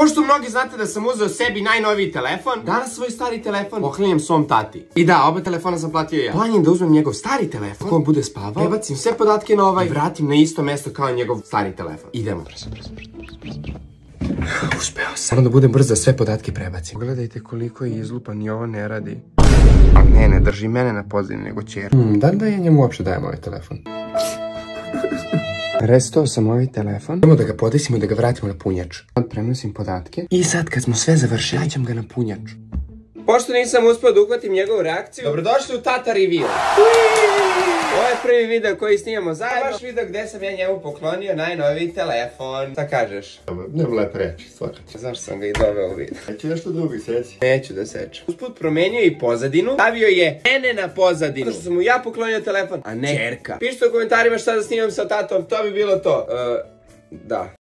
Pošto mnogi znate da sam uzeo sebi najnoviji telefon, danas svoj stari telefon poklanjam svom tati. I da, oba telefona sam platio ja. Planjem da uzmem njegov stari telefon, on bude spavao, prebacim sve podatke na ovaj i vratim na isto mesto kao njegov stari telefon. Idemo. Brzo, brzo, brzo, brzo, brzo. Uspeo sam. Moram da budem brz da sve podatke prebacim. Pogledajte koliko je izlupan i ovo ne radi. A ne, ne drži mene na pozadini, nego čer. Hmm, da li da ja njemu uopšte dajem ovaj telefon? Restao sam ovaj telefon. Idemo da ga podesimo i da ga vratimo na punjač. Sad prenosim podatke. I sad kad smo sve završili, daćem ga na punjač. Pošto nisam uspio da uhvatim njegovu reakciju, dobrodošli u Tata Reveal. Ovo je prvi video koji snimamo zajedno. Baš video gde sam ja njemu poklonio najnoviji telefon. Šta kažeš? Nema lepe reči, svaka ti. Zašto sam ga i doveo u video? Neće nešto drugo seci. Neću da sečem. Usput promenio i pozadinu. Stavio je mene na pozadinu. Zato što sam mu ja poklonio telefon, a ne čerka. Pišite u komentarima šta da snimam sa tatom, to bi bilo to. Uh, da.